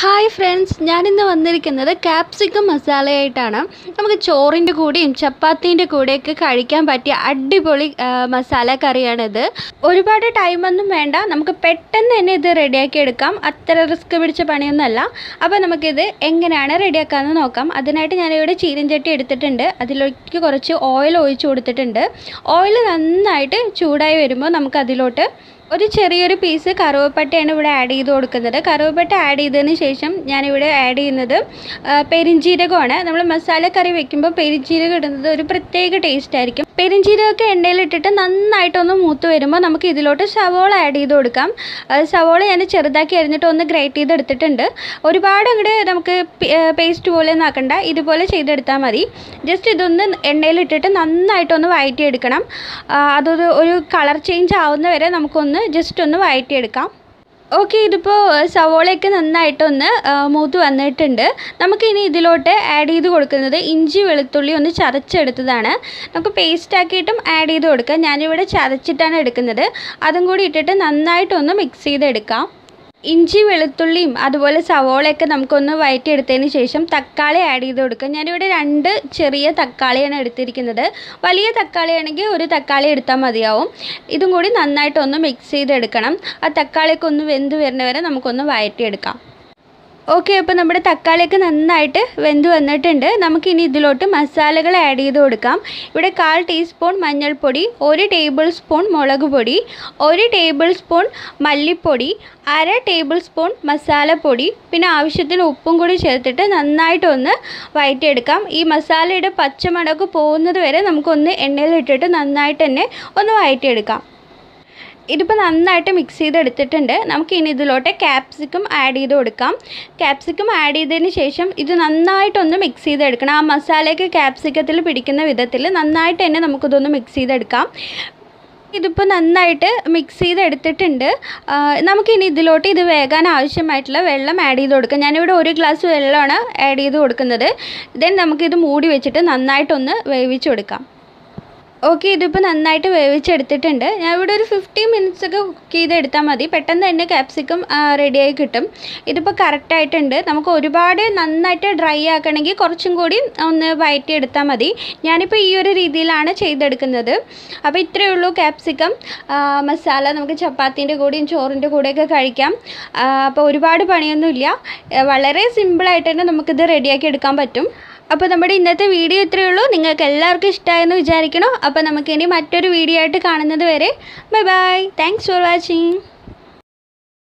Hi friends ഞാനിന്ന് വന്നിരിക്കുന്നത് capsicum മസാലയായിട്ടാണ് നമുക്ക് ചോറിന്റെ കൂടെയും ചപ്പാത്തീന്റെ കൂടെയൊക്കെ കഴിക്കാൻ പറ്റിയ അടിപൊളി മസാല കറിയാണിത്. ഒരുപാട് ടൈമൊന്നും വേണ്ട. നമുക്ക് പെട്ടെന്ന് തന്നെ ഇത് റെഡിയാക്കി എടുക്കാം. അത്ര റിസ്ക് പിടിച്ച പണിയൊന്നുമല്ല. അപ്പോൾ നമുക്കിത് എങ്ങനെയാണ് റെഡിയാക്കാമെന്ന് നോക്കാം. അതിനായിട്ട് ഞാനിവിടെ ചീരഞ്ചട്ടി എടുത്തിട്ടുണ്ട്. അതിലേക്ക് കുറച്ച് ഓയിൽ ഒഴിച്ച് കൊടുത്തിട്ടുണ്ട്. ഓയിൽ നന്നായിട്ട് ചൂടായി വരുമ്പോൾ നമുക്ക് അതിലോട്ട് ഒരു ചെറിയൊരു പീസ് കറുവപ്പട്ടയാണ് ഇവിടെ ആഡ് ചെയ്ത് കൊടുക്കുന്നത്. കറുവപ്പട്ട ആഡ് ചെയ്തതിന് ശേഷം ഞാനിവിടെ ആഡ് ചെയ്യുന്നത് പെരിഞ്ചീരകമാണ്. നമ്മൾ മസാലക്കറി വെക്കുമ്പോൾ പെരിഞ്ജീരകം ഇടുന്നത് ഒരു പ്രത്യേക ടേസ്റ്റ് ആയിരിക്കും. പെരിഞ്ജീരകമൊക്കെ എണ്ണയിലിട്ടിട്ട് നന്നായിട്ടൊന്ന് മൂത്ത് വരുമ്പോൾ നമുക്ക് ഇതിലോട്ട് സവോള ആഡ് ചെയ്ത് കൊടുക്കാം. സവോള ഞാൻ ചെറുതാക്കി അരിഞ്ഞിട്ട് ഒന്ന് ഗ്രേറ്റ് ചെയ്തെടുത്തിട്ടുണ്ട് ഒരുപാട് അങ്ങോട്ട് നമുക്ക് പേസ്റ്റ് പോലെ ഒന്നും ആക്കണ്ട. ഇതുപോലെ ചെയ്തെടുത്താൽ മതി. ജസ്റ്റ് ഇതൊന്ന് എണ്ണയിലിട്ടിട്ട് നന്നായിട്ടൊന്ന് വഴറ്റിയെടുക്കണം ആ, അതൊരു ഒരു കളർ ചേഞ്ച് ആവുന്ന വരെ നമുക്കൊന്ന് ജസ്റ്റ് ഒന്ന് വഴറ്റിയെടുക്കാം ഓക്കെ ഇതിപ്പോൾ സവോളയൊക്കെ നന്നായിട്ടൊന്ന് മൂത്ത് വന്നിട്ടുണ്ട്. നമുക്കിനി ഇതിലോട്ട് ആഡ് ചെയ്ത് കൊടുക്കുന്നത് ഇഞ്ചി വെളുത്തുള്ളി ഒന്ന് ചതച്ചെടുത്തതാണ്. നമുക്ക് പേസ്റ്റാക്കിയിട്ടും ആഡ് ചെയ്ത് കൊടുക്കാം. ഞാനിവിടെ ചതച്ചിട്ടാണ് എടുക്കുന്നത്. അതും കൂടി ഇട്ടിട്ട് നന്നായിട്ടൊന്ന് മിക്സ് ചെയ്തെടുക്കാം. ഇഞ്ചി വെളുത്തുള്ളിയും അതുപോലെ സവോളയൊക്കെ നമുക്കൊന്ന് വഴറ്റിയെടുത്തതിന് ശേഷം തക്കാളി ആഡ് ചെയ്ത് കൊടുക്കുക. ഞാനിവിടെ രണ്ട് ചെറിയ തക്കാളിയാണ് എടുത്തിരിക്കുന്നത്. വലിയ തക്കാളിയാണെങ്കിൽ ഒരു തക്കാളി എടുത്താൽ മതിയാവും. ഇതും കൂടി നന്നായിട്ടൊന്ന് മിക്സ് ചെയ്തെടുക്കണം. ആ തക്കാളിയൊക്കെ ഒന്ന് വെന്ത് വരുന്നവരെ നമുക്കൊന്ന് വഴറ്റിയെടുക്കാം ഓക്കെ അപ്പോൾ നമ്മുടെ തക്കാളിയൊക്കെ നന്നായിട്ട് വെന്ത് വന്നിട്ടുണ്ട്. നമുക്കിനി ഇതിലോട്ട് മസാലകൾ ആഡ് ചെയ്ത് കൊടുക്കാം. ഇവിടെ കാൽ ടീസ്പൂൺ മഞ്ഞൾപ്പൊടി ഒരു ടേബിൾ സ്പൂൺ മുളക് പൊടി ഒരു ടേബിൾ സ്പൂൺ മല്ലിപ്പൊടി അര ടേബിൾ സ്പൂൺ മസാലപ്പൊടി പിന്നെ ആവശ്യത്തിന് ഉപ്പും കൂടി ചേർത്തിട്ട് നന്നായിട്ടൊന്ന് വഴറ്റിയെടുക്കാം ഈ മസാലയുടെ പച്ചമടക്ക് പോകുന്നത് വരെ നമുക്കൊന്ന് എണ്ണയിലിട്ടിട്ട് നന്നായിട്ട് തന്നെ ഒന്ന് വഴറ്റിയെടുക്കാം ഇതിപ്പോൾ നന്നായിട്ട് മിക്സ് ചെയ്തെടുത്തിട്ടുണ്ട്. നമുക്ക് ഇനി ഇതിലോട്ട് ക്യാപ്സിക്കം ആഡ് ചെയ്ത് കൊടുക്കാം. ക്യാപ്സിക്കം ആഡ് ചെയ്തതിന് ശേഷം ഇത് നന്നായിട്ടൊന്ന് മിക്സ് ചെയ്തെടുക്കണം. ആ മസാലയൊക്കെ ക്യാപ്സിക്കത്തിൽ പിടിക്കുന്ന വിധത്തിൽ നന്നായിട്ട് തന്നെ നമുക്കിതൊന്ന് മിക്സ് ചെയ്തെടുക്കാം. ഇതിപ്പോൾ നന്നായിട്ട് മിക്സ് ചെയ്തെടുത്തിട്ടുണ്ട്. നമുക്കിനി ഇതിലോട്ട് ഇത് വേകാൻ ആവശ്യമായിട്ടുള്ള വെള്ളം ആഡ് ചെയ്ത് കൊടുക്കാം. ഞാനിവിടെ ഒരു ഗ്ലാസ് വെള്ളമാണ് ആഡ് ചെയ്ത് കൊടുക്കുന്നത്. ദെൻ നമുക്കിത് മൂടി വെച്ചിട്ട് നന്നായിട്ടൊന്ന് വേവിച്ച് കൊടുക്കാം. ഓക്കെ ഇതിപ്പോൾ നന്നായിട്ട് വേവിച്ചെടുത്തിട്ടുണ്ട്. ഞാൻ ഇവിടെ ഒരു ഫിഫ്റ്റി മിനിറ്റ്സ് ഒക്കെ കുക്ക് ചെയ്തെടുത്താൽ മതി. പെട്ടെന്ന് തന്നെ ക്യാപ്സിക്കം റെഡിയായി കിട്ടും. ഇതിപ്പോൾ കറക്റ്റായിട്ടുണ്ട് നമുക്ക് ഒരുപാട് നന്നായിട്ട് ഡ്രൈ ആക്കണമെങ്കിൽ കുറച്ചും കൂടി ഒന്ന് വഴറ്റിയെടുത്താൽ മതി. ഞാനിപ്പോൾ ഈ ഒരു രീതിയിലാണ് ചെയ്തെടുക്കുന്നത്. അപ്പോൾ ഇത്രയേ ഉള്ളൂ ക്യാപ്സിക്കം മസാല നമുക്ക് ചപ്പാത്തിന്റെ കൂടെയും ചോറിന്റെ കൂടെയൊക്കെ കഴിക്കാം. അപ്പോൾ ഒരുപാട് പണിയൊന്നുമില്ല. വളരെ സിമ്പിളായിട്ട് തന്നെ നമുക്കിത് റെഡിയാക്കി എടുക്കാൻ പറ്റും. അപ്പോൾ നമ്മുടെ ഇന്നത്തെ വീഡിയോ ഇത്രയേ ഉള്ളൂ. നിങ്ങൾക്ക് എല്ലാവർക്കും ഇഷ്ടമായെന്ന് വിചാരിക്കണം? അപ്പോൾ നമുക്കിനി മറ്റൊരു വീഡിയോ ആയിട്ട് കാണുന്നത് വരെ bye bye. Thanks for watching